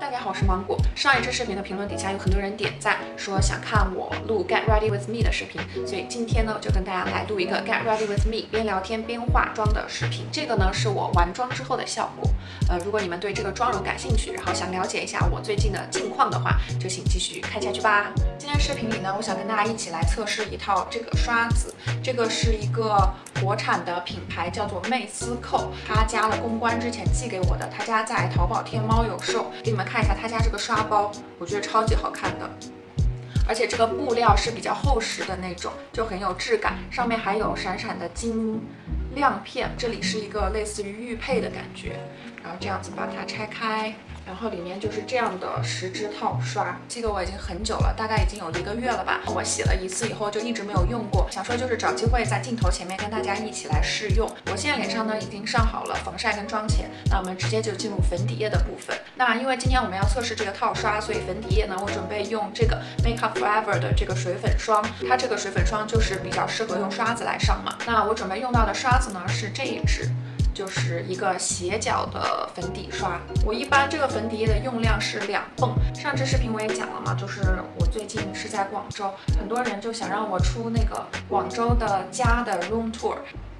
大家好，我是芒果。上一支视频的评论底下有很多人点赞，说想看我录 Get Ready with Me 的视频，所以今天呢就跟大家来录一个 Get Ready with Me 边聊天边化妆的视频。这个呢是我完妆之后的效果。呃，如果你们对这个妆容感兴趣，然后想了解一下我最近的近况的话，就请继续看下去吧。今天视频里呢，我想跟大家一起来测试一套这个刷子，这个是一个国产的品牌，叫做魅思蔻，他家的公关之前寄给我的，他家在淘宝天猫有售，给你们看一下他家这个刷包，我觉得超级好看的。而且这个布料是比较厚实的那种，就很有质感，上面还有闪闪的金亮片，这里是一个类似于玉佩的感觉。然后这样子把它拆开。然后里面就是这样的十支套刷，这个我已经很久了，大概已经有一个月了吧。我洗了一次以后就一直没有用过，想说就是找机会在镜头前面跟大家一起来试用。我现在脸上呢已经上好了防晒跟妆前，那我们直接就进入粉底液的部分。那因为今天我们要测试这个套刷，所以粉底液呢我准备用这个 Make Up Forever 的这个水粉霜，它这个水粉霜就是比较适合用刷子来上嘛。那我准备用到的刷子呢是这一支。就是一个斜角的粉底刷，我一般这个粉底液的用量是两泵。上支视频我也讲了嘛，就是我最近是在广州，很多人就想让我出那个广州的家的 room tour，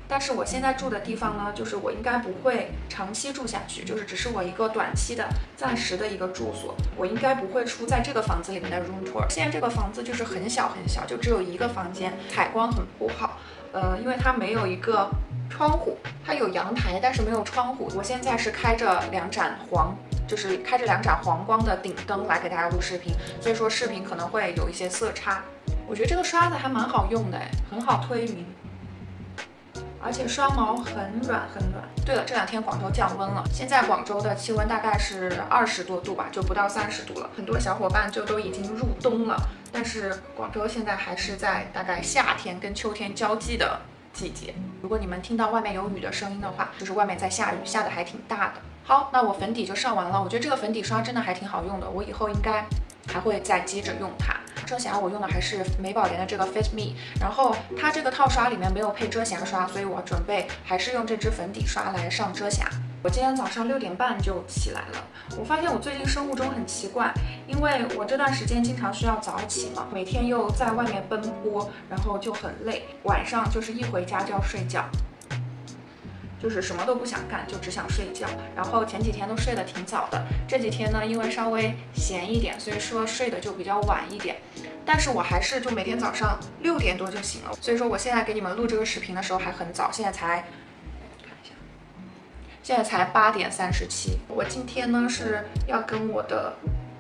但是我现在住的地方呢，就是我应该不会长期住下去，就是只是我一个短期的、暂时的一个住所，我应该不会出在这个房子里面的 room tour。现在这个房子就是很小很小，就只有一个房间，采光很不好，呃，因为它没有一个。窗户它有阳台，但是没有窗户。我现在是开着两盏黄，就是开着两盏黄光的顶灯来给大家录视频，所以说视频可能会有一些色差。我觉得这个刷子还蛮好用的，很好推匀，而且刷毛很软很软。对了，这两天广州降温了，现在广州的气温大概是二十多度吧，就不到三十度了。很多小伙伴就都已经入冬了，但是广州现在还是在大概夏天跟秋天交际的。细节，如果你们听到外面有雨的声音的话，就是外面在下雨，下的还挺大的。好，那我粉底就上完了。我觉得这个粉底刷真的还挺好用的，我以后应该还会再接着用它。遮瑕我用的还是美宝莲的这个 Fit Me，然后它这个套刷里面没有配遮瑕刷，所以我准备还是用这支粉底刷来上遮瑕。我今天早上六点半就起来了。我发现我最近生物钟很奇怪，因为我这段时间经常需要早起嘛，每天又在外面奔波，然后就很累。晚上就是一回家就要睡觉，就是什么都不想干，就只想睡觉。然后前几天都睡得挺早的，这几天呢，因为稍微闲一点，所以说睡得就比较晚一点。但是我还是就每天早上六点多就醒了。所以说我现在给你们录这个视频的时候还很早，现在才。现在才八点三十七，我今天呢是要跟我的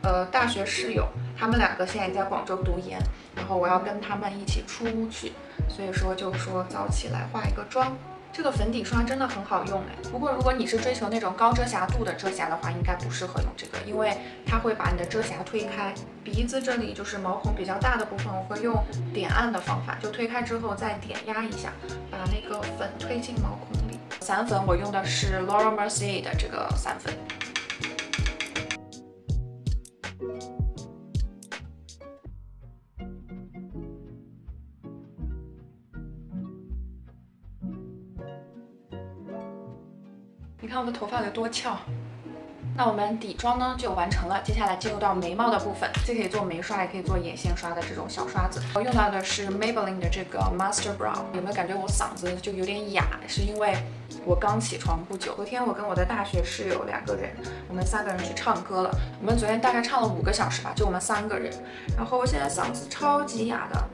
呃大学室友，他们两个现在在广州读研，然后我要跟他们一起出去，所以说就说早起来化一个妆。这个粉底刷真的很好用哎，不过如果你是追求那种高遮瑕度的遮瑕的话，应该不适合用这个，因为它会把你的遮瑕推开。鼻子这里就是毛孔比较大的部分，我会用点按的方法，就推开之后再点压一下，把那个粉推进毛孔里。散粉我用的是 Laura Mercier 的这个散粉。你看我的头发有多翘。那我们底妆呢就完成了，接下来进入到眉毛的部分，既可以做眉刷，也可以做眼线刷的这种小刷子。我用到的是 Maybelline 的这个 Master Brow。有没有感觉我嗓子就有点哑？是因为我刚起床不久。昨天我跟我的大学室友两个人，我们三个人去唱歌了。我们昨天大概唱了五个小时吧，就我们三个人。然后我现在嗓子超级哑的。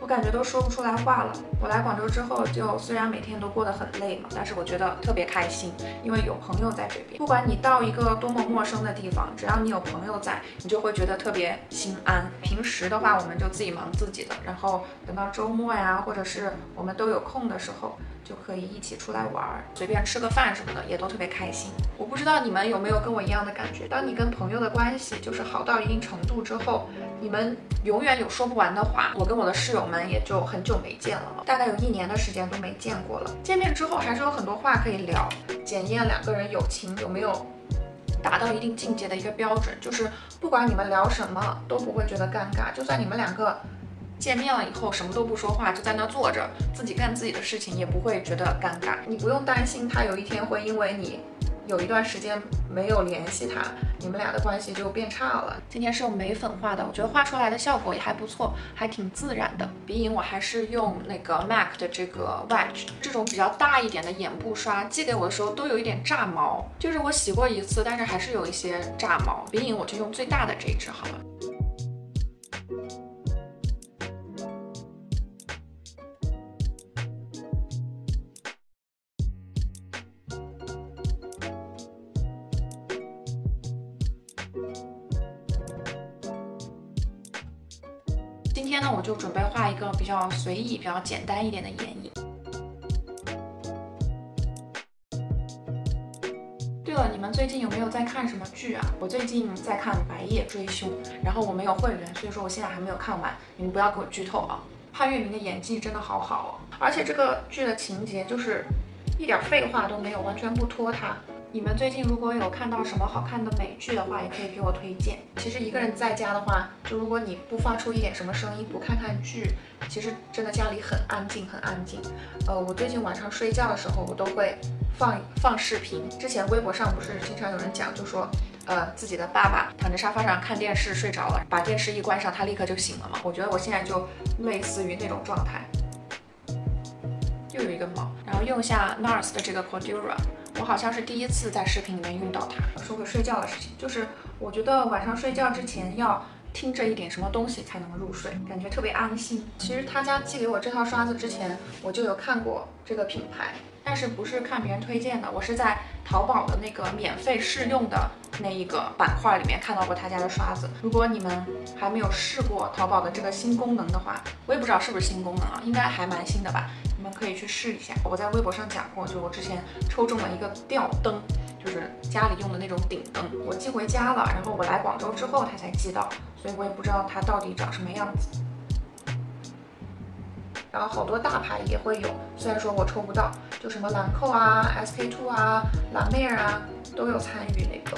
我感觉都说不出来话了。我来广州之后，就虽然每天都过得很累嘛，但是我觉得特别开心，因为有朋友在这边。不管你到一个多么陌生的地方，只要你有朋友在，你就会觉得特别心安。平时的话，我们就自己忙自己的，然后等到周末呀，或者是我们都有空的时候。就可以一起出来玩儿，随便吃个饭什么的，也都特别开心。我不知道你们有没有跟我一样的感觉，当你跟朋友的关系就是好到一定程度之后，你们永远有说不完的话。我跟我的室友们也就很久没见了，大概有一年的时间都没见过了。见面之后还是有很多话可以聊，检验两个人友情有没有达到一定境界的一个标准，就是不管你们聊什么都不会觉得尴尬，就算你们两个。见面了以后什么都不说话，就在那坐着，自己干自己的事情，也不会觉得尴尬。你不用担心他有一天会因为你有一段时间没有联系他，你们俩的关系就变差了。今天是用眉粉画的，我觉得画出来的效果也还不错，还挺自然的。鼻影我还是用那个 MAC 的这个 Wedge，这种比较大一点的眼部刷寄给我的时候都有一点炸毛，就是我洗过一次，但是还是有一些炸毛。鼻影我就用最大的这一支好了。比较随意、比较简单一点的眼影。对了，你们最近有没有在看什么剧啊？我最近在看《白夜追凶》，然后我没有会员，所以说我现在还没有看完。你们不要给我剧透啊！潘粤明的演技真的好好哦，而且这个剧的情节就是一点废话都没有，完全不拖沓。你们最近如果有看到什么好看的美剧的话，也可以给我推荐。其实一个人在家的话，就如果你不发出一点什么声音，不看看剧，其实真的家里很安静，很安静。呃，我最近晚上睡觉的时候，我都会放放视频。之前微博上不是经常有人讲，就说，呃，自己的爸爸躺在沙发上看电视睡着了，把电视一关上，他立刻就醒了嘛。我觉得我现在就类似于那种状态。又有一个毛，然后用一下 NARS 的这个 Cordura。我好像是第一次在视频里面用到它。说个睡觉的事情，就是我觉得晚上睡觉之前要听着一点什么东西才能入睡，感觉特别安心。其实他家寄给我这套刷子之前，我就有看过这个品牌，但是不是看别人推荐的，我是在淘宝的那个免费试用的那一个板块里面看到过他家的刷子。如果你们还没有试过淘宝的这个新功能的话，我也不知道是不是新功能啊，应该还蛮新的吧。你们可以去试一下。我在微博上讲过，就我之前抽中了一个吊灯，就是家里用的那种顶灯，我寄回家了，然后我来广州之后它才寄到，所以我也不知道它到底长什么样子。然后好多大牌也会有，虽然说我抽不到，就什么兰蔻啊、SK two 啊、蓝妹儿啊都有参与那个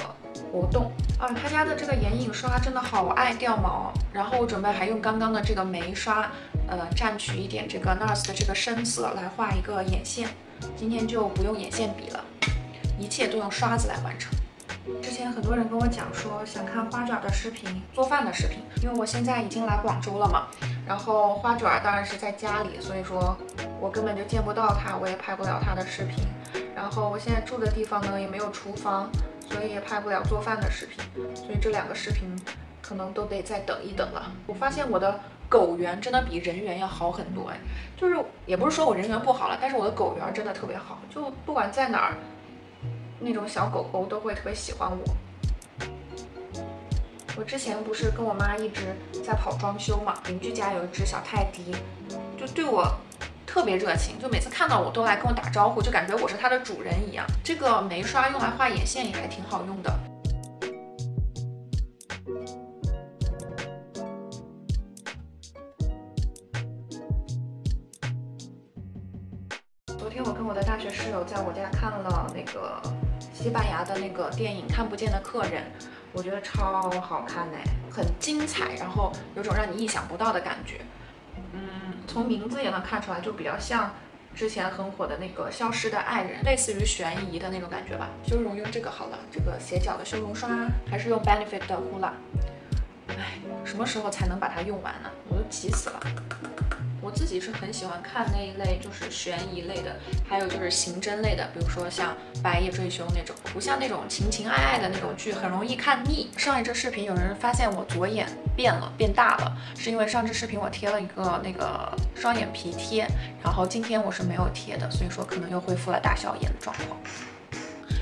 活动。啊，他家的这个眼影刷真的好爱掉毛。然后我准备还用刚刚的这个眉刷。呃，蘸取一点这个 NARS 的这个深色来画一个眼线，今天就不用眼线笔了，一切都用刷子来完成。之前很多人跟我讲说想看花卷的视频、做饭的视频，因为我现在已经来广州了嘛，然后花卷当然是在家里，所以说我根本就见不到他，我也拍不了他的视频。然后我现在住的地方呢也没有厨房，所以也拍不了做饭的视频，所以这两个视频可能都得再等一等了。我发现我的。狗缘真的比人缘要好很多哎，就是也不是说我人缘不好了，但是我的狗缘真的特别好，就不管在哪儿，那种小狗狗都会特别喜欢我。我之前不是跟我妈一直在跑装修嘛，邻居家有一只小泰迪，就对我特别热情，就每次看到我都来跟我打招呼，就感觉我是它的主人一样。这个眉刷用来画眼线也还挺好用的。昨天我跟我的大学室友在我家看了那个西班牙的那个电影《看不见的客人》，我觉得超好看哎，很精彩，然后有种让你意想不到的感觉。嗯，从名字也能看出来，就比较像之前很火的那个《消失的爱人》，类似于悬疑的那种感觉吧。修容用这个好了，这个斜角的修容刷，还是用 Benefit 的 Hoola。哎，什么时候才能把它用完呢？我都急死了。我自己是很喜欢看那一类，就是悬疑类的，还有就是刑侦类的，比如说像《白夜追凶》那种，不像那种情情爱爱的那种剧，很容易看腻。上一支视频有人发现我左眼变了，变大了，是因为上支视频我贴了一个那个双眼皮贴，然后今天我是没有贴的，所以说可能又恢复了大小眼的状况。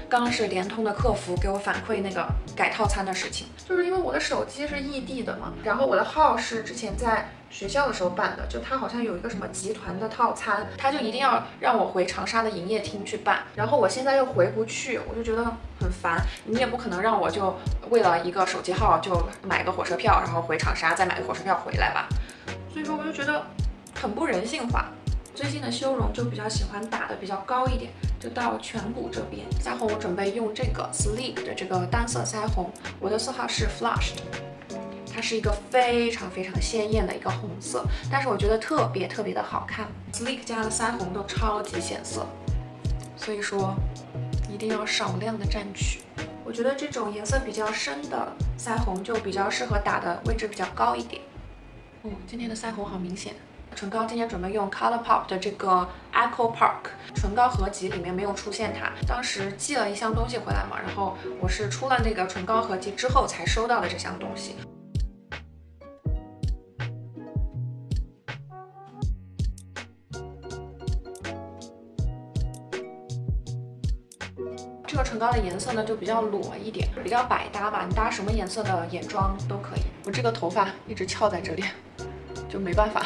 刚刚是联通的客服给我反馈那个改套餐的事情，就是因为我的手机是异地的嘛，然后我的号是之前在。学校的时候办的，就他好像有一个什么集团的套餐，他就一定要让我回长沙的营业厅去办，然后我现在又回不去，我就觉得很烦。你也不可能让我就为了一个手机号就买个火车票，然后回长沙再买个火车票回来吧。所以说我就觉得很不人性化。最近的修容就比较喜欢打的比较高一点，就到颧骨这边。腮红我准备用这个 Sleek 的这个单色腮红，我的色号是 Flushed。它是一个非常非常鲜艳的一个红色，但是我觉得特别特别的好看。Sleek 家的腮红都超级显色，所以说一一定要少量的蘸取。我觉得这种颜色比较深的腮红就比较适合打的位置比较高一点。哦，今天的腮红好明显。唇膏今天准备用 ColourPop 的这个 Echo Park 唇膏合集，里面没有出现它。当时寄了一箱东西回来嘛，然后我是出了那个唇膏合集之后才收到的这箱东西。这个唇膏的颜色呢就比较裸一点，比较百搭吧，你搭什么颜色的眼妆都可以。我这个头发一直翘在这里，就没办法。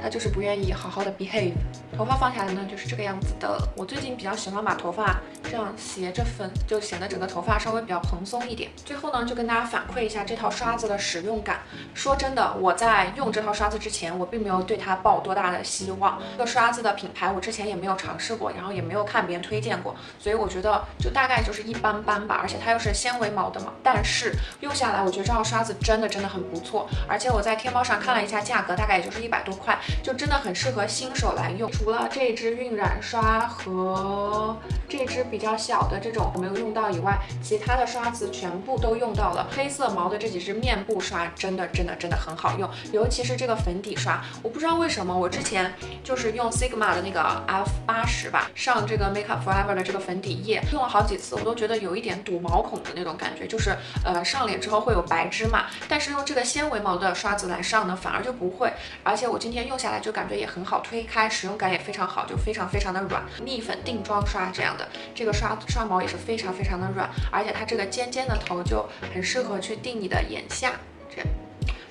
他就是不愿意好好的 behave，头发放下来呢就是这个样子的。我最近比较喜欢把头发这样斜着分，就显得整个头发稍微比较蓬松一点。最后呢，就跟大家反馈一下这套刷子的使用感。说真的，我在用这套刷子之前，我并没有对它抱多大的希望。这个刷子的品牌我之前也没有尝试过，然后也没有看别人推荐过，所以我觉得就大概就是一般般吧。而且它又是纤维毛的嘛，但是用下来我觉得这套刷子真的真的很不错。而且我在天猫上看了一下价格，大概也就是一百多块。就真的很适合新手来用。除了这支晕染刷和这支笔比较小的这种我没有用到以外，其他的刷子全部都用到了。黑色毛的这几支面部刷真的真的真的很好用，尤其是这个粉底刷，我不知道为什么我之前就是用 Sigma 的那个 F 八十吧，上这个 Make Up Forever 的这个粉底液，用了好几次，我都觉得有一点堵毛孔的那种感觉，就是呃上脸之后会有白芝麻，但是用这个纤维毛的刷子来上呢，反而就不会，而且我。今天用下来就感觉也很好推开，使用感也非常好，就非常非常的软。蜜粉定妆刷这样的，这个刷刷毛也是非常非常的软，而且它这个尖尖的头就很适合去定你的眼下，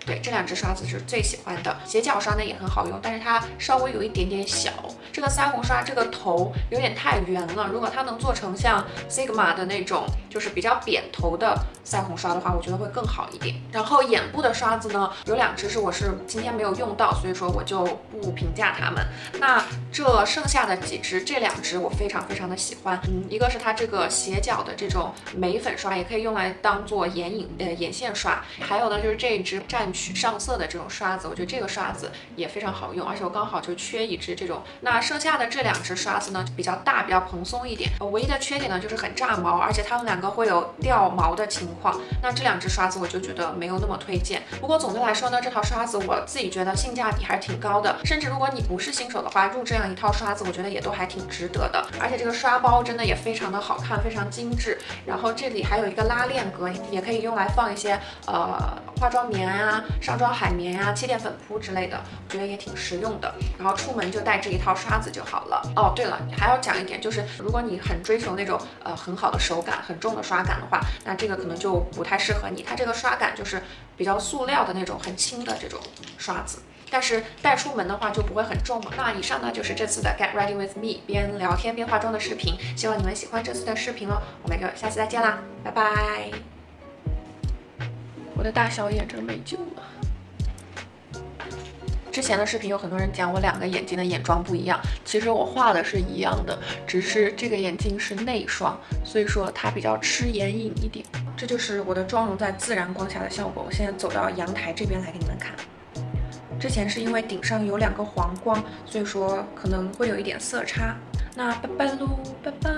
对，这两支刷子是最喜欢的。斜角刷呢也很好用，但是它稍微有一点点小。这个腮红刷这个头有点太圆了，如果它能做成像 Sigma 的那种，就是比较扁头的腮红刷的话，我觉得会更好一点。然后眼部的刷子呢，有两支是我是今天没有用到，所以说我就不评价它们。那这剩下的几支，这两支我非常非常的喜欢。嗯，一个是它这个斜角的这种眉粉刷，也可以用来当做眼影呃眼线刷。还有呢，就是这一支蘸取上色的这种刷子，我觉得这个刷子也非常好用，而且我刚好就缺一支这种。那剩下的这两支刷子呢，比较大，比较蓬松一点。唯一的缺点呢，就是很炸毛，而且它们两个会有掉毛的情况。那这两支刷子我就觉得没有那么推荐。不过总的来说呢，这套刷子我自己觉得性价比还是挺高的。甚至如果你不是新手的话，入这样一套刷子，我觉得也都还挺值得的。而且这个刷包真的也非常的好看，非常精致。然后这里还有一个拉链格，也可以用来放一些呃化妆棉啊、上妆海绵呀、气垫粉扑之类的，我觉得也挺实用的。然后出门就带这一套刷子就好。了哦，对了，还要讲一点，就是如果你很追求那种呃很好的手感、很重的刷感的话，那这个可能就不太适合你。它这个刷感就是比较塑料的那种，很轻的这种刷子，但是带出门的话就不会很重嘛。那以上呢就是这次的 Get Ready with Me 边聊天边化妆的视频，希望你们喜欢这次的视频哦。我们就下次再见啦，拜拜。我的大小眼真没救了。之前的视频有很多人讲我两个眼睛的眼妆不一样，其实我画的是一样的，只是这个眼睛是内双，所以说它比较吃眼影一点。这就是我的妆容在自然光下的效果。我现在走到阳台这边来给你们看。之前是因为顶上有两个黄光，所以说可能会有一点色差。那拜拜喽，拜拜。